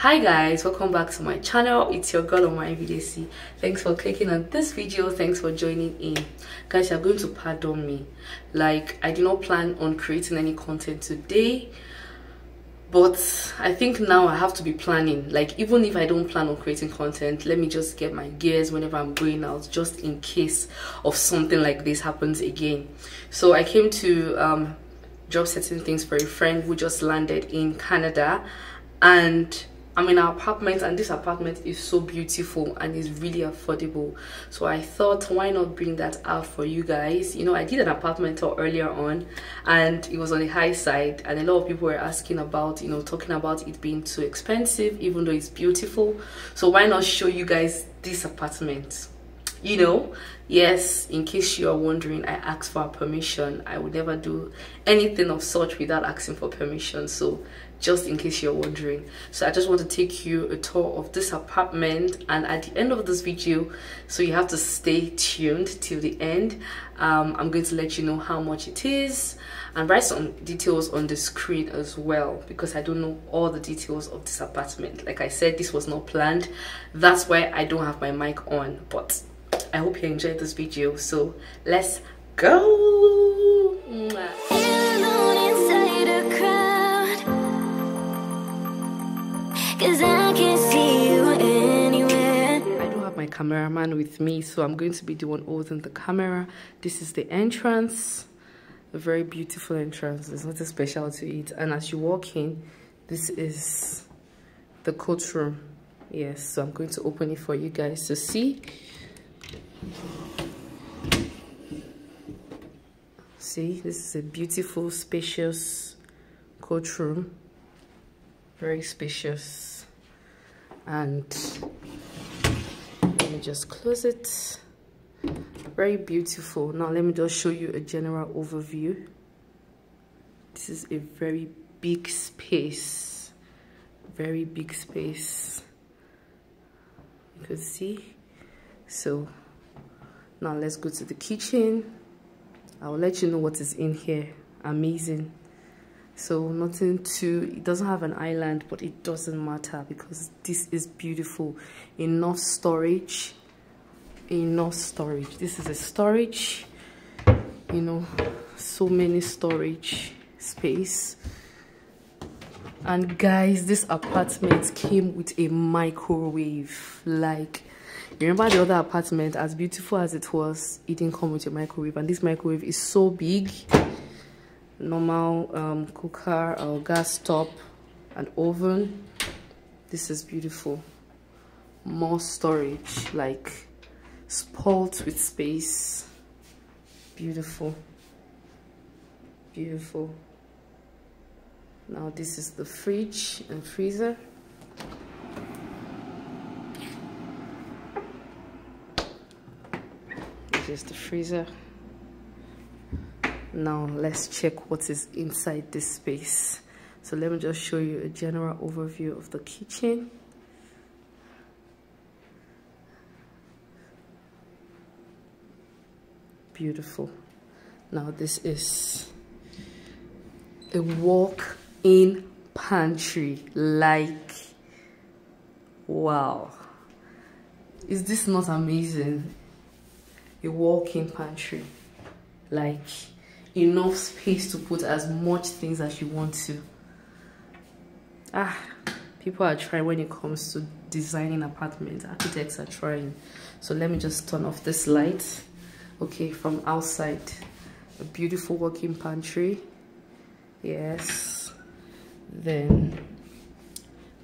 hi guys welcome back to my channel. It's your girl OmoAribidesi thanks for clicking on this video. Thanks for joining in. Guys you're going to pardon me. Like i did not plan on creating any content today but i think now i have to be planning. Like even if i don't plan on creating content let me just get my gears whenever i'm going out just in case of something like this happens again. So i came to um job setting things for a friend who just landed in canada and I'm in our apartment and this apartment is so beautiful and is really affordable. So I thought why not bring that out for you guys? You know I did an apartment tour earlier on and it was on the high side and a lot of people were asking about you know talking about it being too expensive even though it's beautiful. So why not show you guys this apartment? You know yes in case you are wondering i asked for permission. I would never do anything of such without asking for permission. So just in case you're wondering. So i just want to take you a tour of this apartment and at the end of this video so you have to stay tuned till the end. Um, i'm going to let you know how much it is and write some details on the screen as well because i don't know all the details of this apartment. Like i said this was not planned. That's why i don't have my mic on but i hope you enjoyed this video. So let's go cameraman with me, so I'm going to be the one holding the camera. This is the entrance. A very beautiful entrance. There's nothing special to it. And as you walk in, this is the coat room. Yes, so I'm going to open it for you guys to see. See, this is a beautiful, spacious coat room very spacious and just close it. Very beautiful. Now let me just show you a general overview. This is a very big space. Very big space. You can see. So now let's go to the kitchen. I'll let you know what is in here. Amazing. So nothing too it doesn't have an island but it doesn't matter because this is beautiful. Enough storage enough storage. This is a storage you know so many storage space. And guys this apartment came with a microwave. Like you remember the other apartment as beautiful as it was it didn't come with a microwave. And this microwave is so big. Normal um, cooker or gas top and oven. This is beautiful. More storage like spoilt with space. Beautiful. Beautiful. Now this is the fridge and freezer. This is the freezer. Now let's check what is inside this space. So let me just show you a general overview of the kitchen beautiful. Now this is a walk-in pantry like wow. Is this not amazing? A walk-in pantry like enough space to put as much things as you want to. Ah people are trying when it comes to designing apartments. Architects are trying. So let me just turn off this light okay from outside. A beautiful working pantry. Yes. Then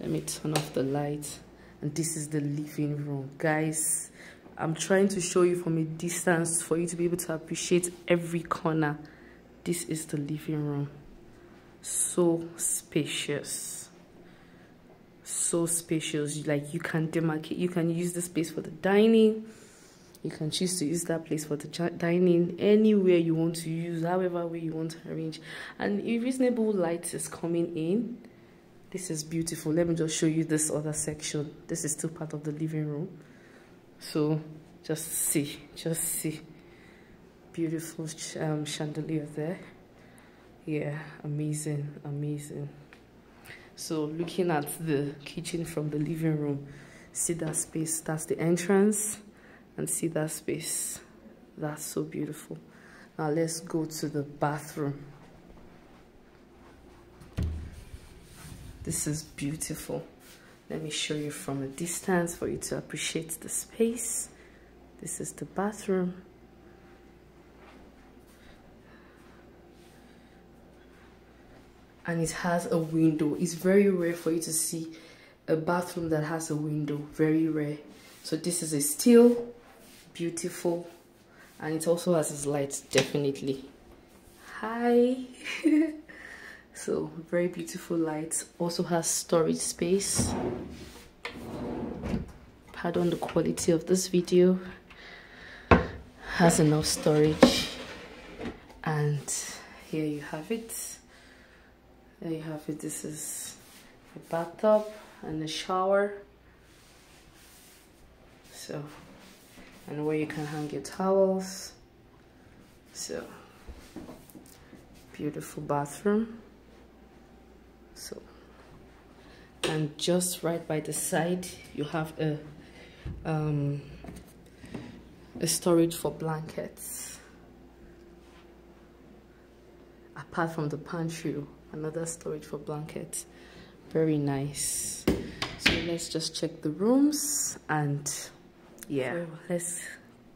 let me turn off the light and this is the living room. Guys i'm trying to show you from a distance for you to be able to appreciate every corner. This is the living room. So spacious. So spacious. Like you can demarcate. You can use the space for the dining you can choose to use that place for the dining anywhere you want to use however way you want to arrange. And a reasonable light is coming in. This is beautiful. Let me just show you this other section. This is still part of the living room. So just see just see. Beautiful um, chandelier there. Yeah amazing amazing. So looking at the kitchen from the living room see that space? That's the entrance and see that space? That's so beautiful. Now let's go to the bathroom. This is beautiful. Let me show you from a distance for you to appreciate the space. This is the bathroom. And it has a window. It's very rare for you to see a bathroom that has a window. Very rare. So this is a steel beautiful and it also has its lights definitely. Hi. So very beautiful lights also has storage space. Pardon the quality of this video. Has enough storage. And here you have it. There you have it. This is a bathtub and a shower. So and where you can hang your towels. So beautiful bathroom. So and just right by the side you have a um, a storage for blankets. Apart from the pantry another storage for blankets. Very nice. So let's just check the rooms and yeah. So let's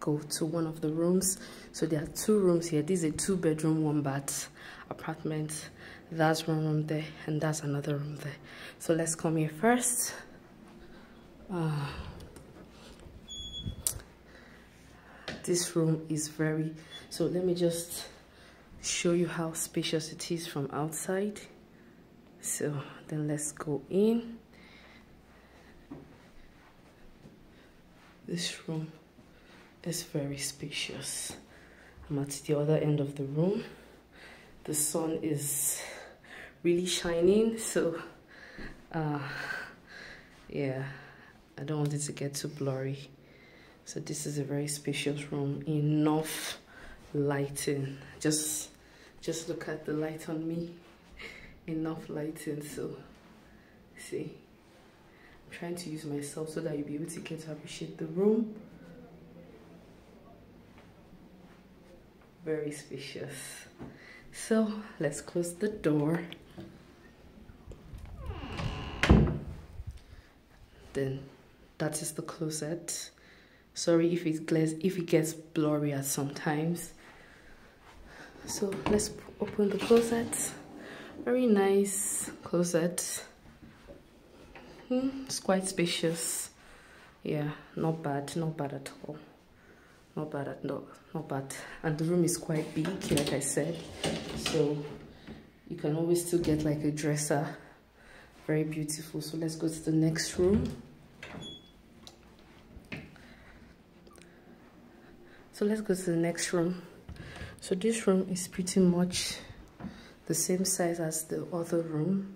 go to one of the rooms. So there are two rooms here. This is a two bedroom one bath apartment. That's one room there and that's another room there. So let's come here first. Uh, this room is very so let me just show you how spacious it is from outside. So then let's go in this room is very spacious. I'm at the other end of the room. The sun is really shining so uh yeah i don't want it to get too blurry. So this is a very spacious room. Enough lighting. Just just look at the light on me. Enough lighting so see trying to use myself so that you'll be able to get to appreciate the room. Very spacious. So let's close the door. Then that is the closet. Sorry if it glares if it gets blurry at sometimes. So let's open the closet. Very nice closet hmm, it's quite spacious. Yeah not bad not bad at all. Not bad at all not bad. And the room is quite big like i said. So you can always still get like a dresser. Very beautiful. So let's go to the next room. So let's go to the next room. So this room is pretty much the same size as the other room.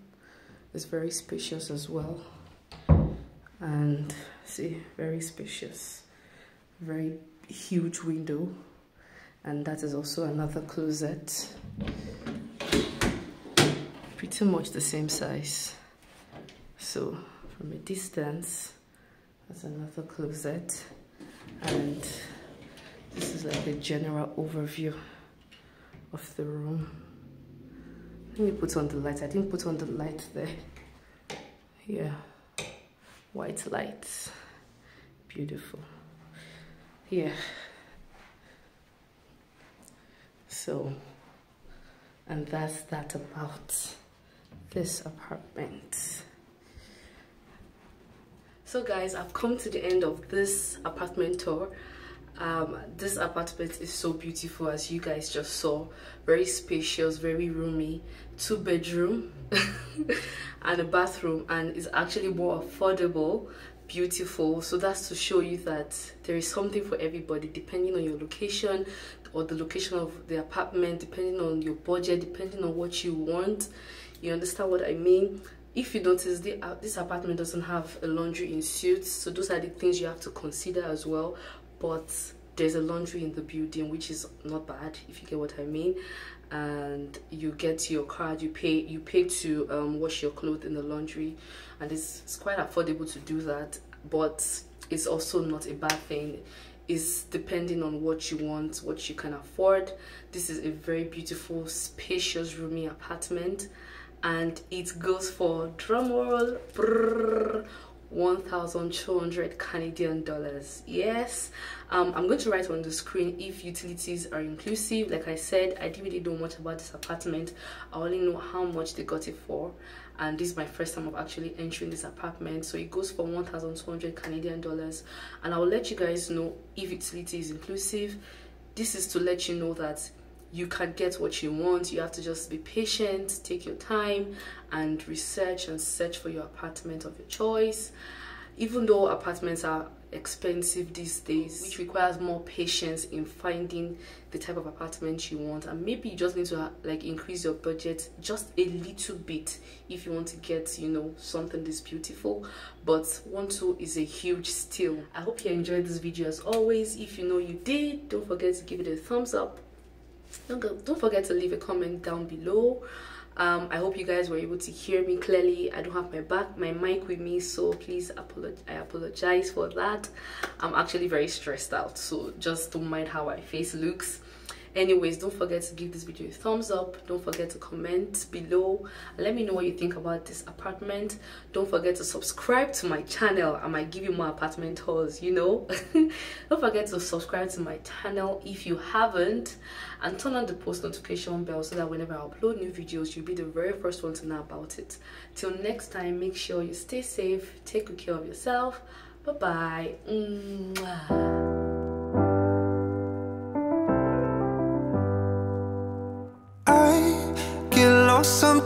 It's very spacious as well and see very spacious very huge window. And that is also another closet. Pretty much the same size. So from a distance that's another closet. And this is like a general overview of the room. Let me put on the light. I didn't put on the light there. Yeah white lights. Beautiful. Yeah so and that's that about this apartment. So guys i've come to the end of this apartment tour um, this apartment is so beautiful as you guys just saw. Very spacious very roomy. Two bedroom and a bathroom and it's actually more affordable. Beautiful. So that's to show you that there is something for everybody depending on your location or the location of the apartment depending on your budget depending on what you want. You understand what i mean? If you notice the, uh, this apartment doesn't have a laundry in suits so those are the things you have to consider as well but there's a laundry in the building which is not bad if you get what i mean. And you get your card you pay you pay to um, wash your clothes in the laundry. And it's, it's quite affordable to do that but it's also not a bad thing. Is depending on what you want what you can afford. This is a very beautiful spacious roomy apartment. And it goes for drum drumroll 1200 Canadian dollars. Yes. Um, I'm going to write on the screen if utilities are inclusive. Like I said I didn't really know much about this apartment. I only know how much they got it for. And this is my first time of actually entering this apartment. So it goes for 1200 Canadian dollars. And I'll let you guys know if utility is inclusive. This is to let you know that you can get what you want. You have to just be patient take your time and research and search for your apartment of your choice. Even though apartments are expensive these days which requires more patience in finding the type of apartment you want. And maybe you just need to like increase your budget just a little bit if you want to get you know something this beautiful. But one two is a huge steal. I hope you enjoyed this video as always. If you know you did don't forget to give it a thumbs up don't, don't forget to leave a comment down below. Um, i hope you guys were able to hear me clearly. I don't have my back my mic with me so please i apologize for that. I'm actually very stressed out so just don't mind how my face looks anyways don't forget to give this video a thumbs up. Don't forget to comment below. Let me know what you think about this apartment. Don't forget to subscribe to my channel. I might give you more apartment tours you know. Don't forget to subscribe to my channel if you haven't. And turn on the post notification bell so that whenever i upload new videos you'll be the very first one to know about it. Till next time make sure you stay safe take good care of yourself. Bye bye Mwah.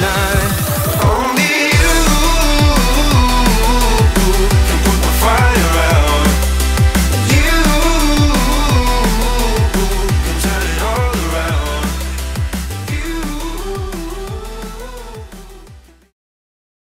night.